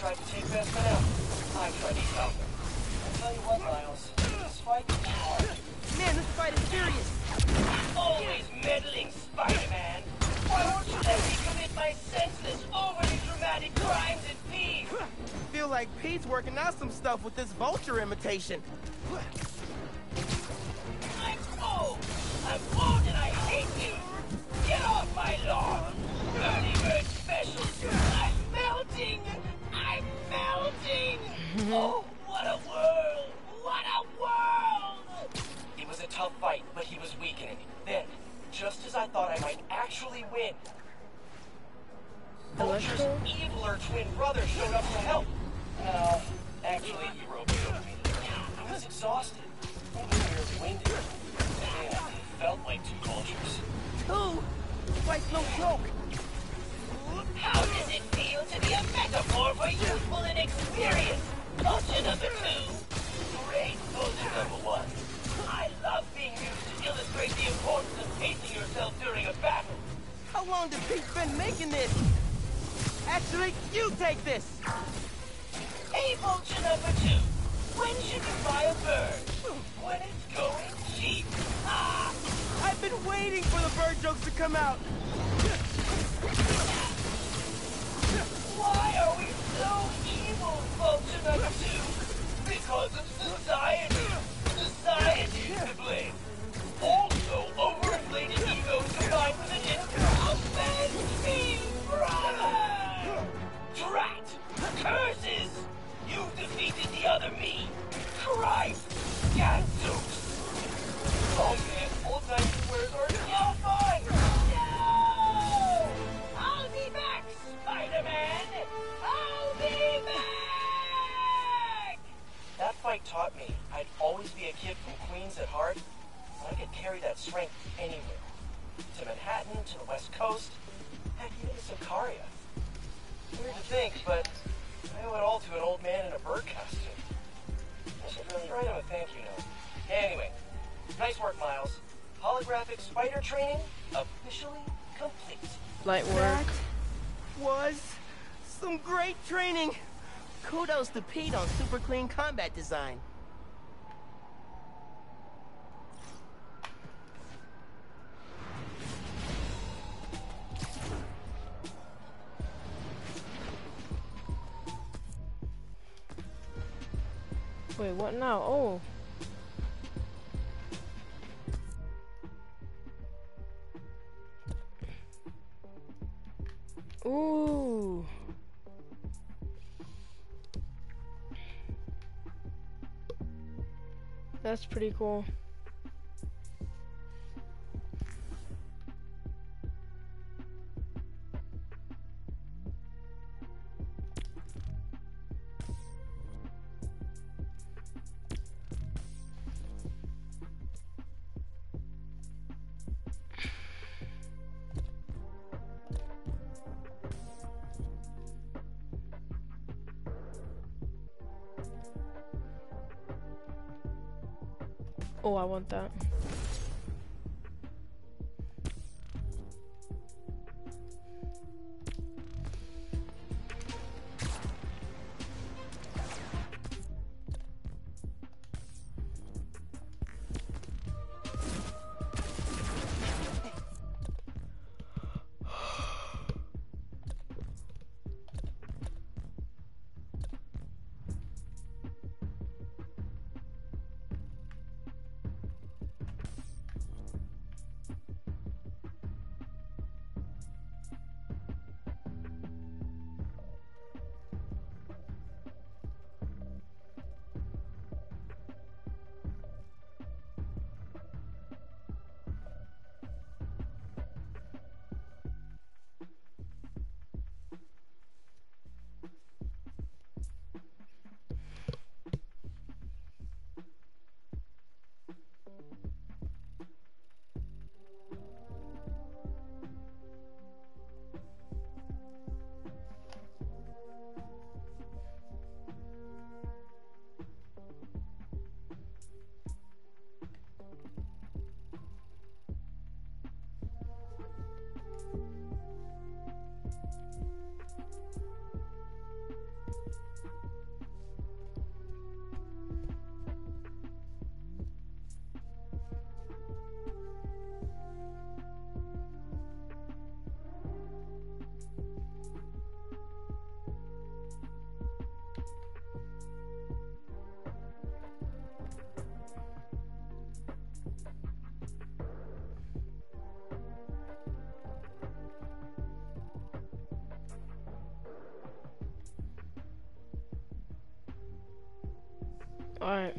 tried to take Bespin out. I tried to stop him. I'll tell you what, Miles. This fight is hard. Man, this fight is serious. Always meddling Spider-Man. Why won't you let me commit my senseless, overly dramatic crimes in peace? Feel like Pete's working out some stuff with this vulture imitation. Mm-hmm. Oh, what a world. What a world. It was a tough fight, but he was weakening. Then, just as I thought I might actually win, Vulture's eviler twin brother showed up to help. No, actually, he roped me. I was exhausted. I was nearly winded. And it felt like two vultures. Two? Fight's no joke. Actually, you take this. Hey, vulture number two. When should you buy a bird? When it's going cheap. Ah! I've been waiting for the bird jokes to come out. Why are we so evil, vulture number two? Because of society. From Queens at heart. I could carry that strength anywhere. To Manhattan, to the West Coast, heck, even to Symkaria. Weird to think, but I owe it all to an old man in a bird costume. I should really write him a thank you note. Anyway, nice work, Miles. Holographic spider training officially complete. Light work. That was some great training. Kudos to Pete on super clean combat design. Wait, what now? Oh. That's pretty cool. Oh, I Alright.